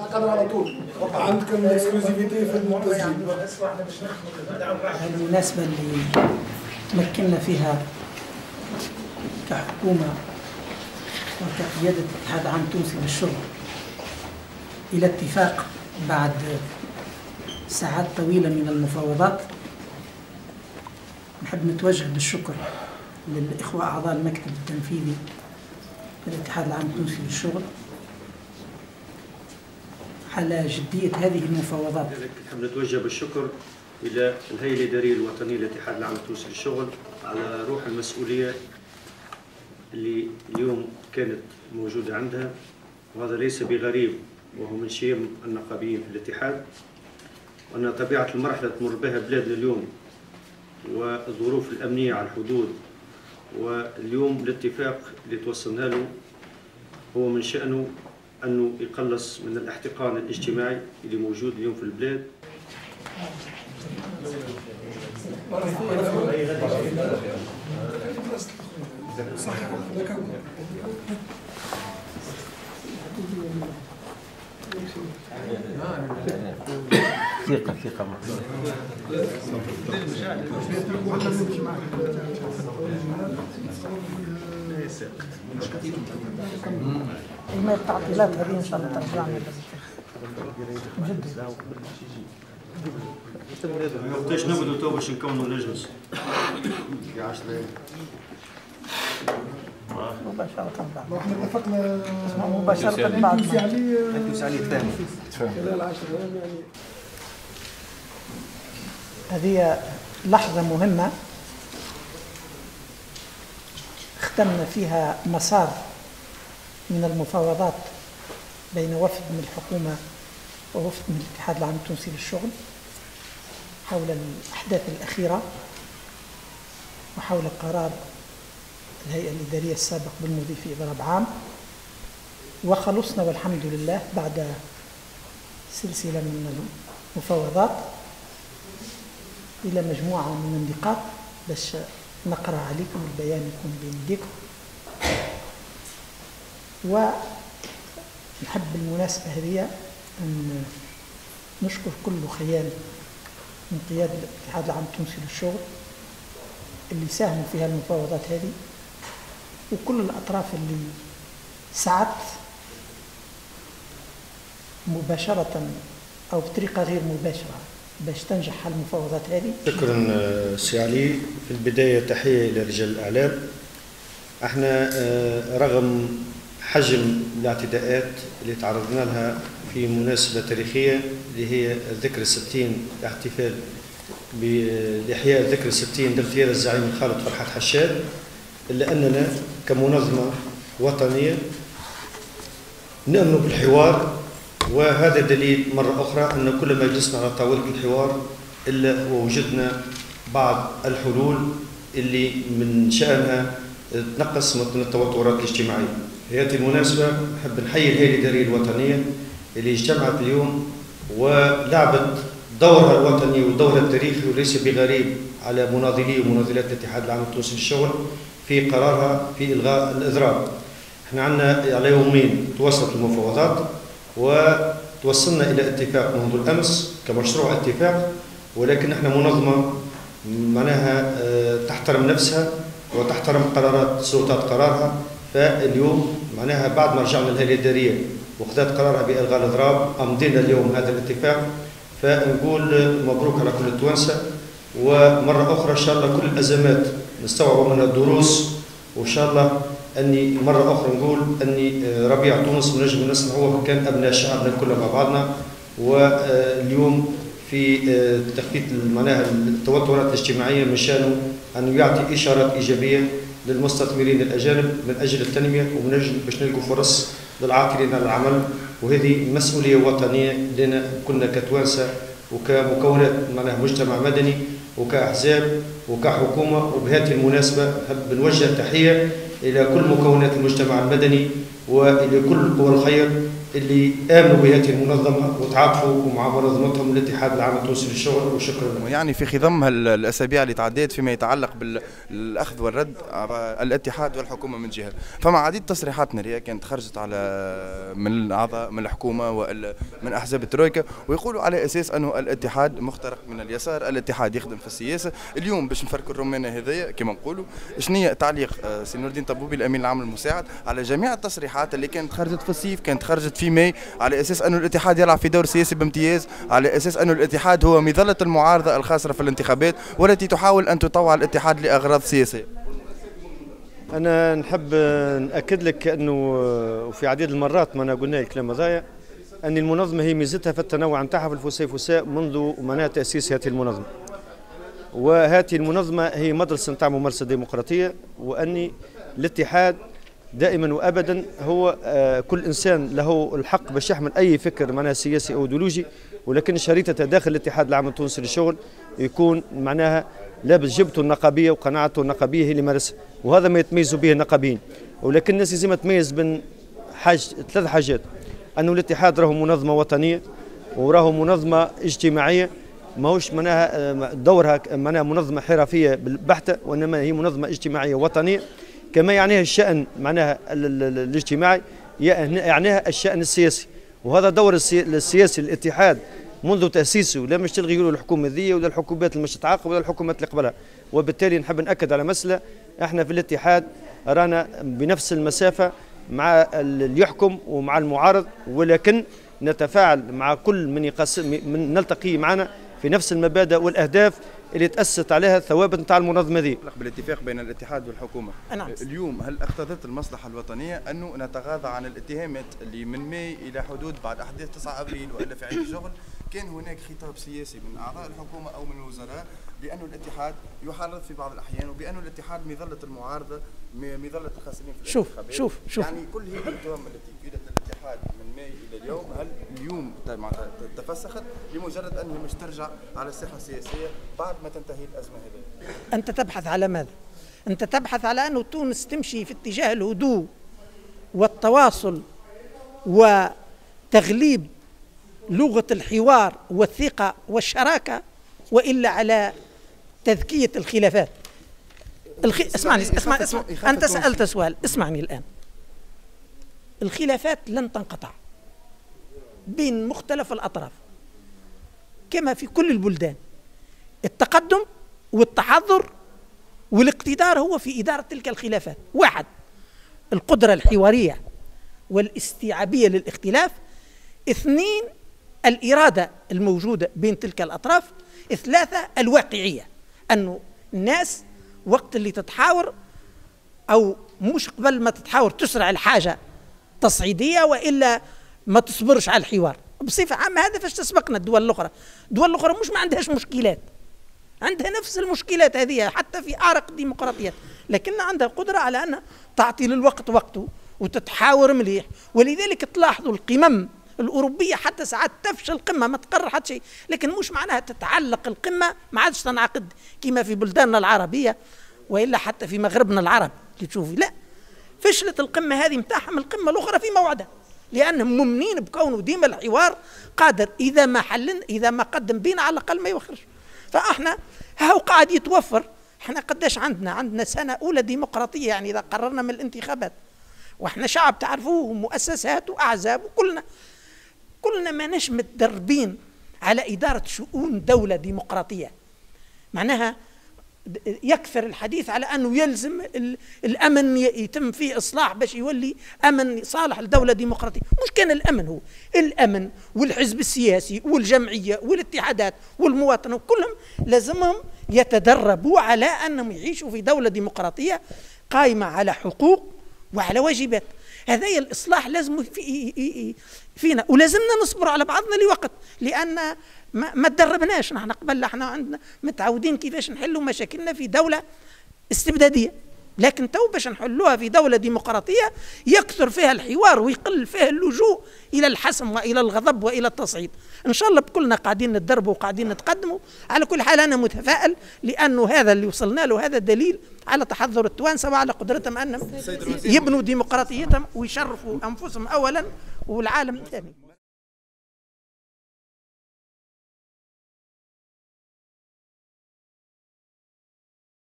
عقدوا على طول. عندكم الاكسكلوزيفيتي في التسجيل هذه المناسبة اللي تمكنا فيها كحكومة وكقيادة الاتحاد العام التونسي للشغل إلى اتفاق بعد ساعات طويلة من المفاوضات نحب نتوجه بالشكر للإخوة أعضاء المكتب التنفيذي للاتحاد العام التونسي للشغل على جدية هذه المفاوضات. نحب نتوجه بالشكر إلى الهيئة الإدارية الوطنية للاتحاد العام التونسي للشغل على روح المسؤولية اللي اليوم كانت موجودة عندها وهذا ليس بغريب وهو من شيم النقابيين في الاتحاد وأن طبيعة المرحلة تمر بها بلادنا اليوم والظروف الأمنية على الحدود واليوم الاتفاق اللي توصلنا له هو من شأنه أنه يقلص من الاحتقان الاجتماعي اللي موجود اليوم في البلاد. ثقة ثقة ما التعطيلات هذه إن شاء الله ترجعنا جدا وقتاش نبدو تو باش نكونوا لجنه مباشرة بعد إحنا اتفقنا مباشرة بعد في عليه عليه الثاني خلال 10 أيام يعني. هذه لحظة مهمة. ختمنا فيها مسار من المفاوضات بين وفد من الحكومة ووفد من الاتحاد العام التونسي للشغل حول الأحداث الأخيرة وحول قرار الهيئة الإدارية السابق بالمضي في إضراب عام. وخلصنا والحمد لله بعد سلسلة من المفاوضات إلى مجموعة من النقاط باش نقرأ عليكم البيان يكون بين يديكم ونحب بالمناسبة هذه أن نشكر كل خيال من قيادة الاتحاد العام التونسي للشغل اللي ساهموا في هالمفاوضات هذه. وكل الأطراف اللي سعت مباشرة أو بطريقة غير مباشرة باش تنجح المفاوضات هذه. شكرا آه، سي علي. في البداية تحية لرجال الإعلام. إحنا آه، رغم حجم الاعتداءات اللي تعرضنا لها في مناسبة تاريخية اللي هي ذكرى الستين الاحتفال بإحياء ذكرى الستين لاغتيال الزعيم خالد فرحات حشاد إلا أننا كمنظمة وطنية نؤمن بالحوار وهذا دليل مرة أخرى أن كل ما جلسنا على طاولة الحوار إلا ووجدنا بعض الحلول اللي من شأنها تنقص من التوترات الاجتماعية. هذه المناسبة نحب نحيي الهيئة الإدارية الوطنية اللي اجتمعت اليوم ولعبت دورها الوطني ودورها التاريخي وليس بغريب على مناضلي ومناضلات الاتحاد العام التونسي للشغل في قرارها في إلغاء الإضراب. إحنا عندنا على يومين تواصلت المفاوضات وتوصلنا إلى اتفاق منذ الأمس كمشروع اتفاق ولكن إحنا منظمة معناها آه، تحترم نفسها وتحترم قرارات السلطات قرارها. فاليوم معناها بعد ما رجعنا للهيئه الاداريه وخذت قرارها بإلغاء الإضراب امضينا اليوم هذا الاتفاق. فنقول مبروك على كل التوانسة ومرة أخرى إن شاء الله كل الأزمات نستوعب منها الدروس وإن شاء الله أني مرة أخرى نقول أني آه، ربيع تونس ونجم هو كان أبناء شعبنا كلنا مع بعضنا. واليوم في آه، تخفيف معناها التوترات الاجتماعية من شأنه انه يعطي إشارات إيجابية للمستثمرين الأجانب من أجل التنمية ومن أجل باش نلقوا فرص للعاطلين على العمل. وهذه مسؤولية وطنية لنا كنا كتوانسة وكمكونات معناها مجتمع مدني. وكأحزاب وكحكومة. وبهذه المناسبة نحب نوجه تحيه إلى كل مكونات المجتمع المدني وإلى كل قوى الخير اللي آمنوا بهذه المنظمة وتعاطفوا مع منظمتهم الاتحاد العام التونسي للشغل وشكرا لكم. يعني في خضم الأسابيع اللي تعديت فيما يتعلق بالأخذ والرد على الاتحاد والحكومة من جهة فما عديد تصريحات ناريه كانت خرجت على من الأعضاء من الحكومة ومن أحزاب الترويكا ويقولوا على أساس أنه الاتحاد مخترق من اليسار الاتحاد يخدم في السياسة اليوم باش نفركوا الرومانه هذيا كما نقولوا شنو تعليق آه، سي نور الدين طبوبي الأمين العام المساعد على جميع التصريحات اللي كانت خرجت في الصيف كانت خرجت في ماي على أساس أنه الاتحاد يلعب في دور سياسي بامتياز. على أساس أنه الاتحاد هو مظلة المعارضة الخاسرة في الانتخابات والتي تحاول أن تطوع الاتحاد لأغراض سياسية. أنا نحب نأكد لك أنه وفي عديد المرات ما أنا قلنا الكلام هذايا أن المنظمة هي ميزتها في التنوع نتاعها في الفسيفساء منذ مناة تأسيس هذه المنظمة. وهذه المنظمة هي مدرسة نتاع ممارسة ديمقراطية وأني الاتحاد دائما وابدا هو آه، كل إنسان له الحق باش يحمل أي فكر معناها سياسي أو إيديولوجي ولكن شريطته داخل الاتحاد العام التونسي للشغل يكون معناها لابس جبته النقابية وقناعته النقابية هي اللي مارسها وهذا ما يتميز به النقابيين ولكن الناس لازم تميز بين حاج ثلاث حاجات. أنه الاتحاد راهو منظمة وطنية وراهو منظمة اجتماعية ماهوش معناها آه، دورها معناها منظمة حرفية بحته وإنما هي منظمة اجتماعية وطنية. كما يعنيها الشأن معناها الاجتماعي يعنيها الشأن السياسي. وهذا دور السياسي للاتحاد منذ تأسيسه لا مش تلغي له الحكومة ذي ولا الحكومات اللي مش تتعاقب ولا الحكومات اللي قبلها. وبالتالي نحب نأكد على مسألة إحنا في الاتحاد رانا بنفس المسافة مع اللي يحكم ومع المعارض ولكن نتفاعل مع كل من يقسم من نلتقي معنا في نفس المبادئ والأهداف اللي تأسست عليها الثوابت نتاع المنظمة ذي بالاتفاق بين الاتحاد والحكومة. نعم. اليوم هل اقتضت المصلحة الوطنية أنه نتغاضى عن الاتهامات اللي من ماي إلى حدود بعد أحداث 9 أبريل وإلا في عيد الشغل كان هناك خطاب سياسي من أعضاء الحكومة أو من الوزراء بأن الاتحاد يحرض في بعض الأحيان وبأن الاتحاد مظلة المعارضة مظلة الخاسرين في شوف شوف شوف. يعني كل هذه التهم التي الاتحاد من ماي إلى اليوم هل اليوم تفسخت لمجرد أنها مش ترجع على الساحة السياسية بعد ما تنتهي الأزمة هذه؟ أنت تبحث على ماذا؟ أنت تبحث على أن تونس تمشي في اتجاه الهدوء والتواصل وتغليب لغة الحوار والثقة والشراكة وإلا على تذكية الخلافات. الخ... إسمعني اسمع اسمع أنت سألت سؤال اسمعني الآن. الخلافات لن تنقطع بين مختلف الأطراف كما في كل البلدان التقدم والتحضر والاقتدار هو في إدارة تلك الخلافات. واحد القدرة الحوارية والاستيعابية للاختلاف. اثنين الإرادة الموجودة بين تلك الأطراف. ثلاثة الواقعية أنه الناس وقت اللي تتحاور أو مش قبل ما تتحاور تسرع الحاجة تصعيدية وإلا ما تصبرش على الحوار. بصفة عامة هذا فاش تسبقنا الدول الأخرى. الدول الأخرى مش ما عندهاش مشكلات. عندها نفس المشكلات هذه حتى في أعرق الديمقراطيات لكن عندها قدرة على أن تعطي للوقت وقته وتتحاور مليح. ولذلك تلاحظوا القمم الأوروبية حتى ساعات تفشل القمة ما تقرر حتى شيء. لكن مش معناها تتعلق القمة ما عادش تنعقد كما في بلداننا العربية وإلا حتى في مغربنا العرب. تشوفي لا. فشلت القمة هذه متاعهم القمة الأخرى في موعدها. لأنهم مؤمنين بكونه ديما الحوار قادر إذا ما حلن إذا ما قدم بينا على الأقل ما يوخرش. فإحنا هاو قاعد يتوفر. إحنا قداش عندنا؟ عندنا سنة أولى ديمقراطية يعني إذا قررنا من الانتخابات. وإحنا شعب تعرفوه مؤسسات وأحزاب وكلنا. كلنا ماناش متدربين على إدارة شؤون دولة ديمقراطية. معناها يكثر الحديث على أنه يلزم الأمن يتم فيه إصلاح باش يولي أمن صالح لدولة ديمقراطية مش كان الأمن هو. الأمن والحزب السياسي والجمعية والاتحادات والمواطنة كلهم لازمهم يتدربوا على أنهم يعيشوا في دولة ديمقراطية قائمة على حقوق وعلى واجبات. هذا الإصلاح لازم في فينا. ولازمنا نصبر على بعضنا لوقت لأن ما, ما تدربناش. نحن قبل إحنا عندنا متعودين كيفاش نحلوا مشاكلنا في دولة استبدادية. لكن تو باش نحلوها في دولة ديمقراطية يكثر فيها الحوار ويقل فيها اللجوء إلى الحسم وإلى الغضب وإلى التصعيد. إن شاء الله بكلنا قاعدين نتدربوا وقاعدين نتقدموا. على كل حال أنا متفائل لأنه هذا اللي وصلنا له هذا دليل على تحضر التوانسة وعلى قدرتهم أنهم يبنوا ديمقراطيتهم ويشرفوا أنفسهم أولا والعالم ثاني